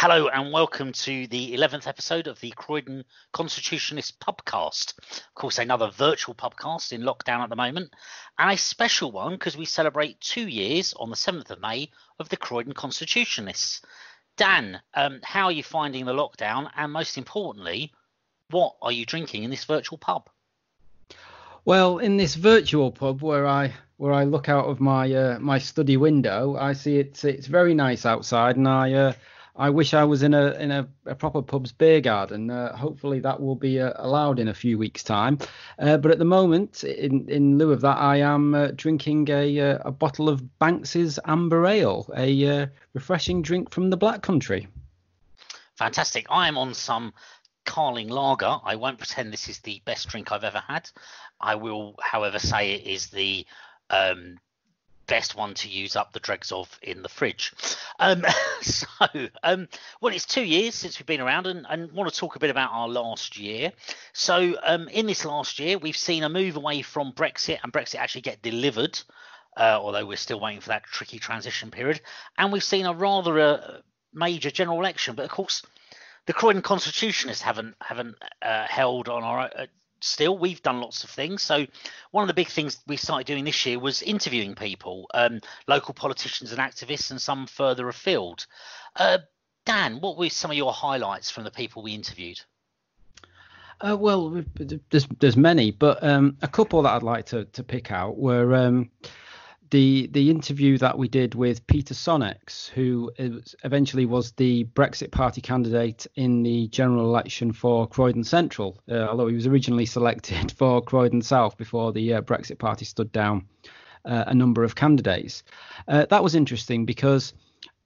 Hello and welcome to the 11th episode of the Croydon Constitutionalist Pubcast. Of course, another virtual pubcast in lockdown at the moment, and a special one because we celebrate two years on the 7th of May of the Croydon Constitutionalists. Dan, um, how are you finding the lockdown? And most importantly, what are you drinking in this virtual pub? Well, in this virtual pub where I where I look out of my uh, my study window, I see it's it's very nice outside, and I uh, I wish I was in a in a, a proper pub's beer garden. Uh, hopefully that will be uh, allowed in a few weeks' time. Uh, but at the moment, in in lieu of that, I am uh, drinking a uh, a bottle of Banks's Amber Ale, a uh, refreshing drink from the Black Country. Fantastic. I am on some Carling Lager. I won't pretend this is the best drink I've ever had. I will, however, say it is the um, best one to use up the dregs of in the fridge. Um, so, um, well, it's two years since we've been around and, and want to talk a bit about our last year. So, um, in this last year, we've seen a move away from Brexit and Brexit actually get delivered, uh, although we're still waiting for that tricky transition period. And we've seen a rather uh, major general election. But of course, the Croydon Constitutionalists haven't haven't uh, held on our uh, still we've done lots of things. So one of the big things we started doing this year was interviewing people um, local politicians and activists and some further afield. Uh, dan what were some of your highlights from the people we interviewed? Uh, well there's there's many but um, a couple that i'd like to, to pick out were um, the the interview that we did with Peter Sonnex, who is, eventually was the Brexit Party candidate in the general election for Croydon Central, uh, although he was originally selected for Croydon South before the uh, Brexit Party stood down uh, a number of candidates. Uh, that was interesting because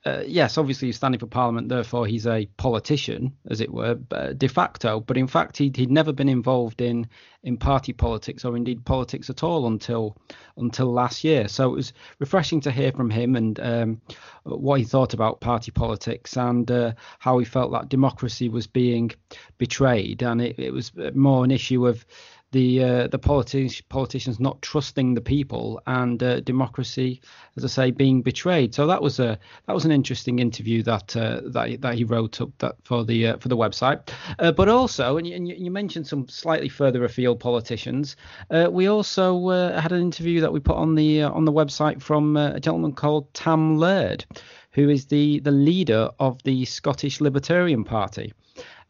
uh, yes, obviously he's standing for Parliament, therefore he's a politician, as it were, de facto. But in fact, he'd, he'd never been involved in in party politics or indeed politics at all until until last year. So it was refreshing to hear from him and um, what he thought about party politics and uh, how he felt that democracy was being betrayed. And it, it was more an issue of the uh, the politi- politicians not trusting the people and uh, democracy, as I say, being betrayed. So that was a that was an interesting interview that uh, that that he wrote up that for the uh, for the website. Uh, but also, and you, and you, mentioned some slightly further afield politicians. Uh, we also had an interview that we put on the on the website from a gentleman called Tam Laird, who is the the leader of the Scottish Libertarian Party.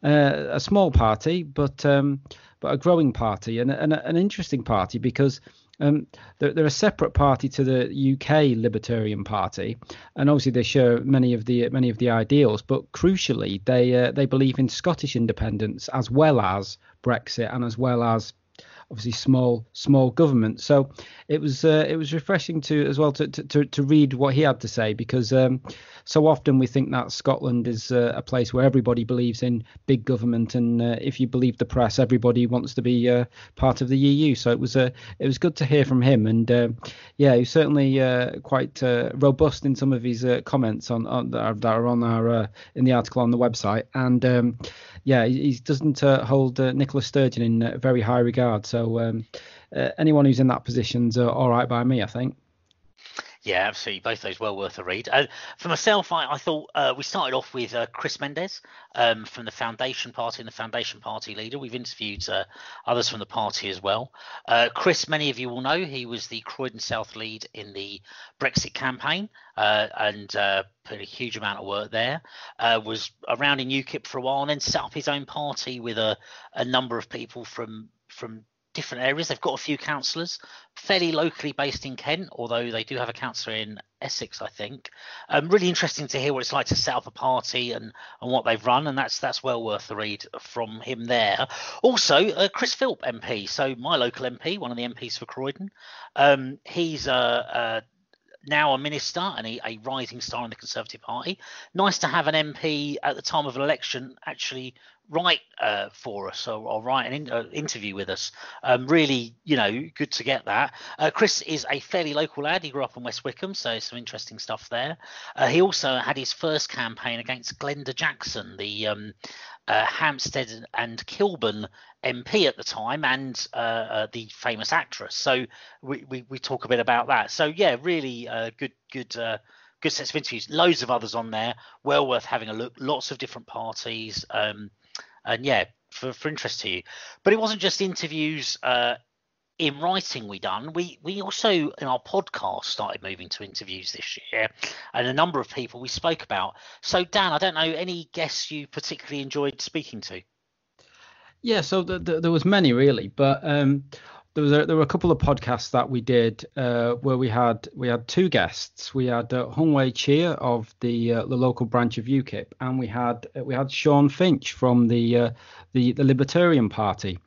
a small party, but um, but a growing party and, and an interesting party because um, they're, they're, a separate party to the UK Libertarian Party, and obviously they share many of the many of the ideals. But crucially, they uh, they believe in Scottish independence as well as Brexit and as well as obviously small small government. So it was uh, it was refreshing to as well to, to to read what he had to say because um, so often we think that Scotland is uh, a place where everybody believes in big government and uh, if you believe the press, everybody wants to be uh, part of the EU. So it was uh, it was good to hear from him and uh, yeah, he's certainly quite robust in some of his comments on, on that, are, that, are, on our in the article on the website and. Um, yeah, he, he doesn't hold Nicola Sturgeon in very high regard. So so um, uh, anyone who's in that position's uh, all right by me, I think. Yeah, absolutely. Both those well worth a read. Uh, for myself, I, I thought uh, we started off with uh, Chris Mendes um, from the Foundation Party and the Foundation Party leader. We've interviewed uh, others from the party as well. Uh, Chris, many of you will know, he was the Croydon South lead in the Brexit campaign uh, and put a huge amount of work there. was around in UKIP for a while and then set up his own party with a, a number of people from from different areas. They've got a few councillors, fairly locally based in Kent, although they do have a councillor in Essex, I think. Um, really interesting to hear what it's like to set up a party and, and what they've run, and that's that's well worth the read from him there. Also, uh, Chris Philp MP, so my local MP, one of the MPs for Croydon. Um, he's a, a now a minister and a, a, rising star in the Conservative Party. Nice to have an MP at the time of an election actually write uh, for us or, or write an in, uh, interview with us. Um, really, you know, good to get that. Uh, Chris is a fairly local lad. He grew up in West Wickham, so some interesting stuff there. Uh, he also had his first campaign against Glenda Jackson, the um, uh, Hampstead and Kilburn MP at the time, and uh, the famous actress. So we, we, we talk a bit about that. So yeah, really good good good sets of interviews. Loads of others on there, well worth having a look. Lots of different parties, um, and yeah, for, for interest to you. But it wasn't just interviews uh, in writing we done. We we also in our podcast started moving to interviews this year, and a number of people we spoke about. So Dan, I don't know any guests you particularly enjoyed speaking to. Yeah, so the, the, there was many really, but um, there was a, there were a couple of podcasts that we did uh, where we had we had two guests. We had uh, Hung Wei Chia of the uh, the local branch of UKIP, and we had we had Sean Finch from the uh, the the Libertarian Party.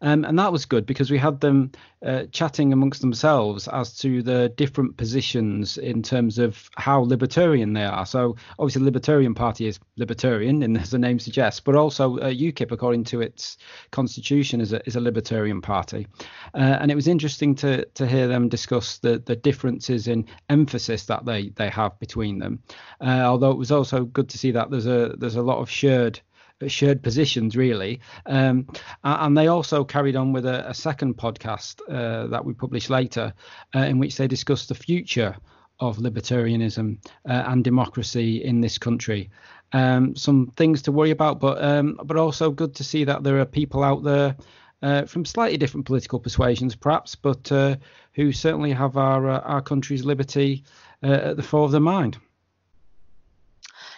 Um, and that was good because we had them uh, chatting amongst themselves as to the different positions in terms of how libertarian they are. So obviously, the Libertarian Party is libertarian, and as the name suggests, but also uh, UKIP, according to its constitution, is a is a libertarian party. Uh, and it was interesting to to hear them discuss the the differences in emphasis that they they have between them. Uh, although it was also good to see that there's a there's a lot of shared shared positions really. Um, and they also carried on with a, a second podcast uh, that we published later uh, in which they discussed the future of libertarianism uh, and democracy in this country. Um, some things to worry about but um, but also good to see that there are people out there uh, from slightly different political persuasions perhaps but uh, who certainly have our uh, our country's liberty at the fore of their mind.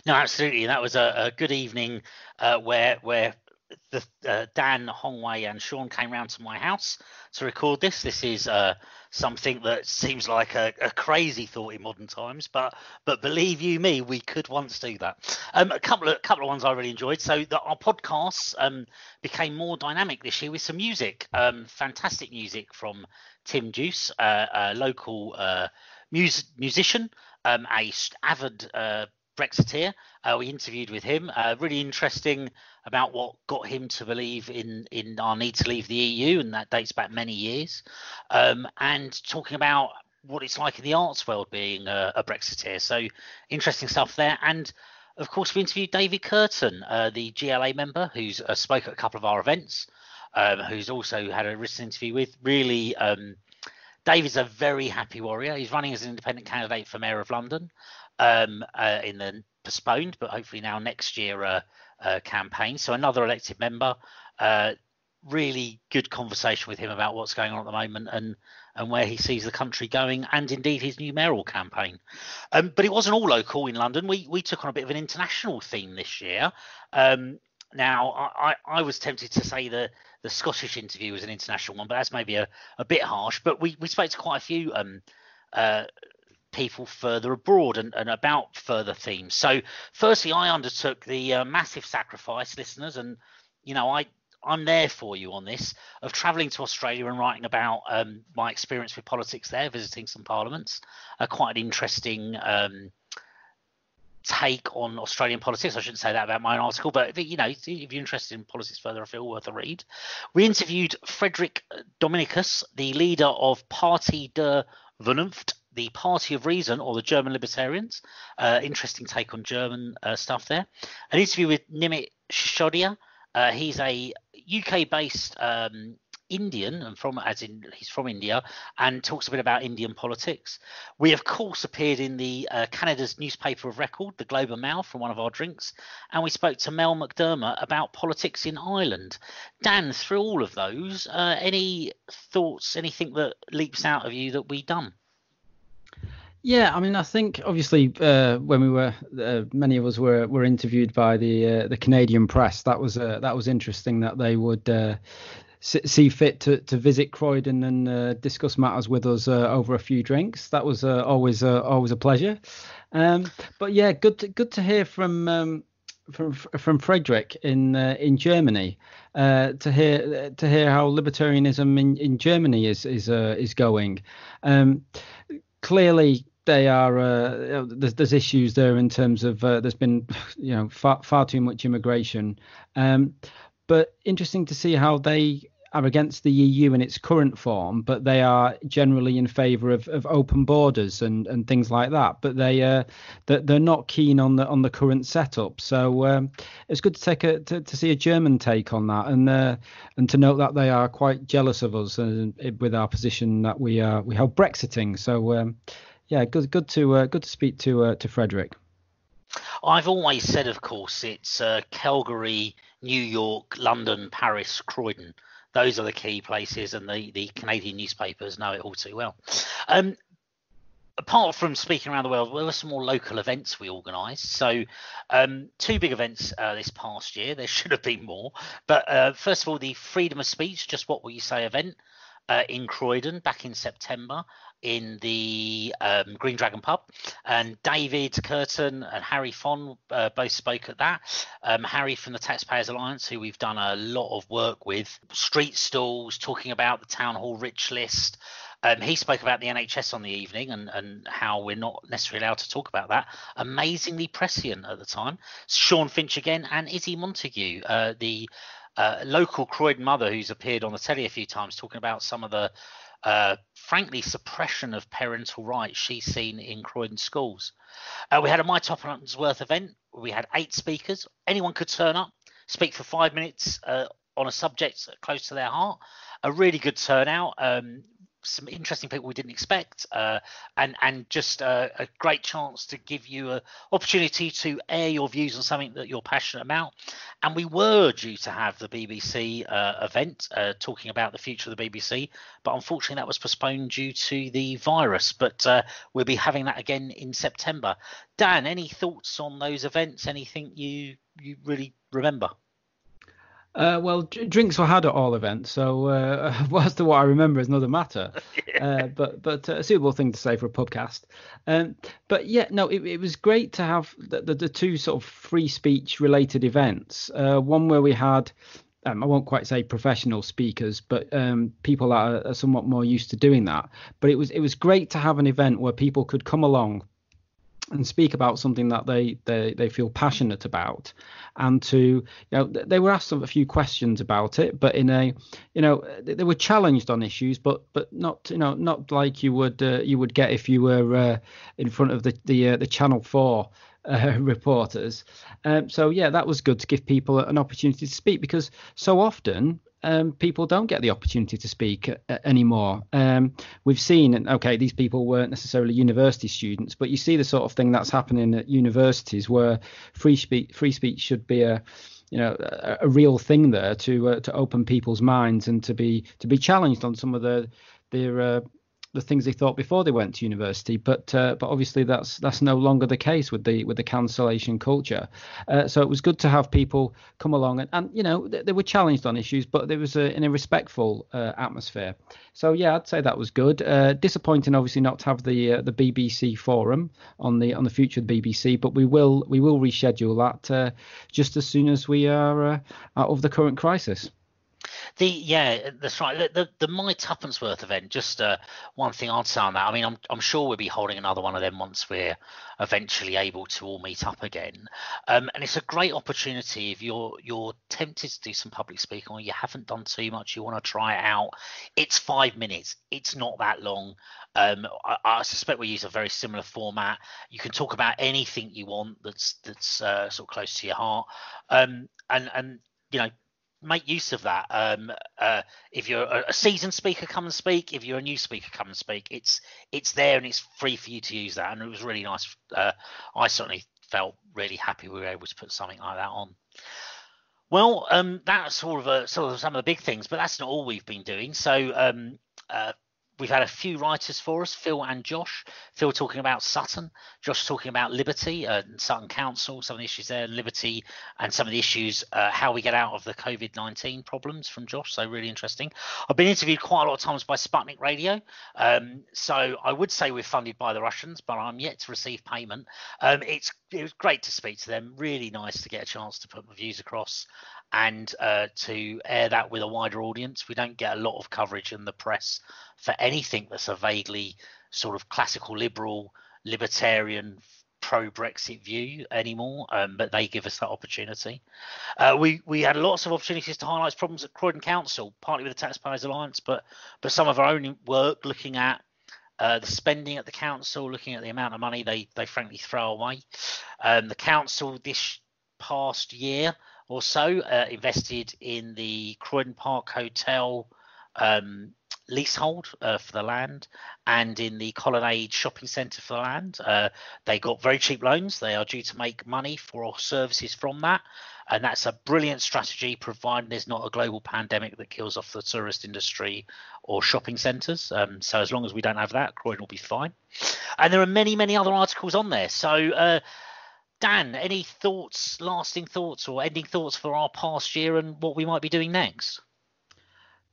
No, absolutely. That was a, a good evening uh, where where the uh, Dan Hongwei and Sean came round to my house to record this. This is uh, something that seems like a, a, crazy thought in modern times, but but believe you me, we could once do that. Um, a couple of couple of ones I really enjoyed. So the, our podcasts um, became more dynamic this year with some music. Um, fantastic music from Tim Juice, uh, a local uh, mus- musician, um, a avid uh, Brexiteer. Uh, we interviewed with him. Uh, really interesting about what got him to believe in in our need to leave the EU, and that dates back many years. Um, and talking about what it's like in the arts world being a, a Brexiteer. So interesting stuff there. And of course, we interviewed David Kurten, uh, the GLA member, who's uh, spoke at a couple of our events, um, who's also had a recent interview with. Really. Um, David's a very happy warrior. He's running as an independent candidate for Mayor of London um, uh, in the postponed, but hopefully now next year uh, uh, campaign. So another elected member. Uh, really good conversation with him about what's going on at the moment and and where he sees the country going, and indeed his new mayoral campaign. Um, but it wasn't all local in London. We we took on a bit of an international theme this year. Um, now I, I was tempted to say the the Scottish interview was an international one, but that's maybe a, a bit harsh. But we, we spoke to quite a few um, uh, people further abroad and, and about further themes. So, firstly, I undertook the uh, massive sacrifice, listeners, and you know, I I'm there for you on this of travelling to Australia and writing about um, my experience with politics there, visiting some parliaments. Uh, quite an interesting um, take on Australian politics. I shouldn't say that about my own article, but you know, if you're interested in politics further, I feel worth a read. We interviewed Frederick Dominicus, the leader of Partei der Vernunft, the Party of Reason or the German Libertarians. Uh, interesting take on German uh, stuff there. An interview with Nimit Shishodia. Uh, he's a UK-based um, Indian, and from as in he's from India, and talks a bit about Indian politics. We of course appeared in the uh, Canada's newspaper of record, the Globe and Mail, from one of our drinks, and we spoke to Mel McDermott about politics in Ireland. Dan, through all of those, uh, any thoughts, anything that leaps out of you that we done? Yeah, I mean, I think obviously uh, when we were, uh, many of us were were interviewed by the uh, the Canadian press. That was uh, that was interesting that they would uh, see fit to, to visit Croydon and uh, discuss matters with us over a few drinks. That was always always a pleasure. Um, but yeah, good to, good to hear from. Um, from from Frederick in uh, in Germany uh, to hear to hear how libertarianism in, in Germany is is uh, is going. Um, clearly, they are uh, there's, there's issues there in terms of uh, there's been you know far far too much immigration um, but interesting to see how they are against the EU in its current form, but they are generally in favour of, of open borders and, and things like that. But they uh, they're not keen on the on the current setup. So um, it's good to take a to, to see a German take on that, and uh, and to note that they are quite jealous of us uh, with our position that we are we help Brexiting. So um, yeah, good good to uh, good to speak to uh, to Frederick. I've always said, of course, it's uh, Calgary, New York, London, Paris, Croydon. Those are the key places, and the, the Canadian newspapers know it all too well. Um, apart from speaking around the world, there were some more local events we organised. So, um, two big events uh, this past year. There should have been more, but uh, first of all, the Freedom of Speech, just what will you say event uh, in Croydon back in September in the um, Green Dragon pub, and David Kurten and Harry Fone uh, both spoke at that. Um, Harry from the Taxpayers Alliance, who we've done a lot of work with, street stalls, talking about the town hall rich list. Um, he spoke about the NHS on the evening and, and how we're not necessarily allowed to talk about that. Amazingly prescient at the time. Sean Finch again and Izzy Montagu, uh, the uh, local Croydon mother who's appeared on the telly a few times, talking about some of the uh, frankly, suppression of parental rights she's seen in Croydon schools. Uh, we had a My Tuppence Worth event. We had eight speakers. Anyone could turn up, speak for five minutes uh, on a subject close to their heart. A really good turnout. Um, some interesting people we didn't expect, uh, and and just uh, a great chance to give you an opportunity to air your views on something that you're passionate about. And we were due to have the BBC uh, event uh, talking about the future of the BBC, but unfortunately that was postponed due to the virus. But uh, we'll be having that again in September. Dan, any thoughts on those events? Anything you you really remember? Uh, well, d- drinks were had at all events, so uh, as to what I remember is another matter. yeah. uh, but but uh, a suitable thing to say for a podcast. Um, but yeah, no, it, it, was great to have the, the, the, two sort of free speech related events. Uh, one where we had. Um, I won't quite say professional speakers, but um, people that are, are somewhat more used to doing that. But it was it was great to have an event where people could come along and speak about something that they, they they feel passionate about and to you know they were asked a few questions about it but in a you know they were challenged on issues but but not you know not like you would uh, you would get if you were uh, in front of the the uh, the channel 4 uh, reporters. Um, so yeah, that was good to give people an opportunity to speak because so often um, people don't get the opportunity to speak uh, anymore. Um, we've seen, okay, these people weren't necessarily university students, but you see the sort of thing that's happening at universities where free speech, free speech should be a you know a, a real thing there to uh, to open people's minds and to be to be challenged on some of the their uh, the things they thought before they went to university. But uh, but obviously that's that's no longer the case with the with the cancellation culture. Uh, so it was good to have people come along and, and you know they, they were challenged on issues, but there was a, in a respectful uh, atmosphere. So yeah, I'd say that was good. Uh, disappointing, obviously, not to have the uh, the BBC forum on the on the future of the BBC, but we will we will reschedule that uh, just as soon as we are out of the current crisis. The yeah, that's right. The the, the My Tuppence Worth event. Just uh, one thing I'd say on that. I mean, I'm I'm sure we'll be holding another one of them once we're eventually able to all meet up again. Um, and it's a great opportunity if you're you're tempted to do some public speaking or you haven't done too much, you want to try it out. It's five minutes. It's not that long. Um, I, I, suspect we use a very similar format. You can talk about anything you want that's that's uh, sort of close to your heart. Um, and and you know make use of that. Um, uh, if you're a, seasoned speaker, come and speak. If you're a new speaker, come and speak. It's it's there and it's free for you to use that. And it was really nice. Uh, I certainly felt really happy we were able to put something like that on. Well, um, that's sort of a, sort of some of the big things, but that's not all we've been doing. So um, uh, we've had a few writers for us, Phil and Josh. Phil talking about Sutton, Josh talking about Liberty uh, and Sutton Council, some of the issues there, Liberty, and some of the issues, uh, how we get out of the COVID 19 problems from Josh. So, really interesting. I've been interviewed quite a lot of times by Sputnik Radio. Um, so, I would say we're funded by the Russians, but I'm yet to receive payment. Um, it's it was great to speak to them. Really nice to get a chance to put my views across and uh, to air that with a wider audience. We don't get a lot of coverage in the press for anything that's a vaguely sort of classical liberal, libertarian, pro Brexit view anymore, um, but they give us that opportunity. Uh, we we had lots of opportunities to highlight problems at Croydon Council, partly with the Taxpayers Alliance, but but some of our own work looking at uh, the spending at the council, looking at the amount of money they they frankly throw away. Um, the council this past year or so uh, invested in the Croydon Park Hotel um, leasehold uh, for the land and in the Colonnade shopping centre for the land. Uh, they got very cheap loans. They are due to make money for services from that. And that's a brilliant strategy, providing there's not a global pandemic that kills off the tourist industry or shopping centres. Um, so as long as we don't have that, Croydon will be fine. And there are many, many other articles on there. So, uh, Dan, any thoughts, lasting thoughts, or ending thoughts for our past year and what we might be doing next?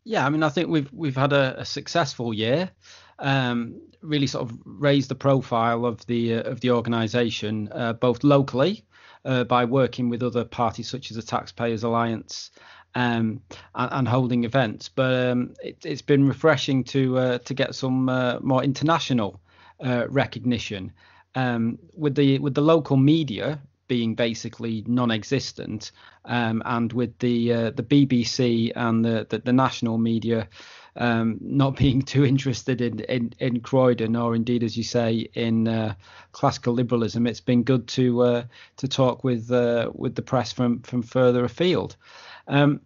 Yeah, I mean, I think we've we've had a, a successful year. Um, really sort of raised the profile of the uh, of the organisation, uh, both locally uh, by working with other parties such as the Taxpayers Alliance um, and, and, holding events. But um, it, has been refreshing to uh, to get some uh, more international uh, recognition. Um, with the with the local media being basically non-existent, um, and with the uh, the BBC and the, the, the national media um, not being too interested in, in, in Croydon or indeed, as you say, in uh, classical liberalism, it's been good to uh, to talk with uh, with the press from from further afield. Um,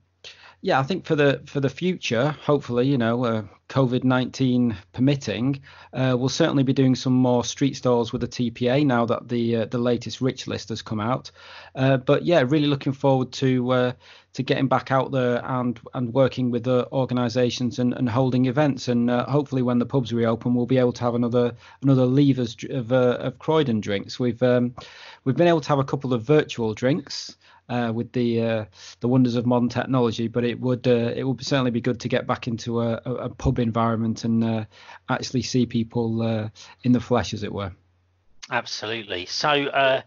yeah, I think for the for the future, hopefully, you know, uh, COVID nineteen permitting, uh, we'll certainly be doing some more street stalls with the TPA now that the uh, the latest rich list has come out. Uh, but yeah, really looking forward to uh, to getting back out there and and working with the organisations and, and holding events. And uh, hopefully, when the pubs reopen, we'll be able to have another another levers of of Croydon drinks. We've um, we've been able to have a couple of virtual drinks uh, with the uh, the wonders of modern technology. But it would uh, it would certainly be good to get back into a, a, a pub environment and uh, actually see people uh, in the flesh, as it were. Absolutely. So uh,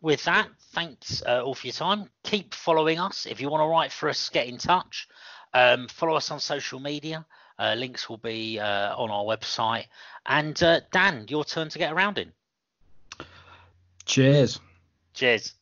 with that, thanks all for your time. Keep following us. If you want to write for us, get in touch. Um, follow us on social media. links will be on our website. And Dan, your turn to get around in. Cheers. Cheers.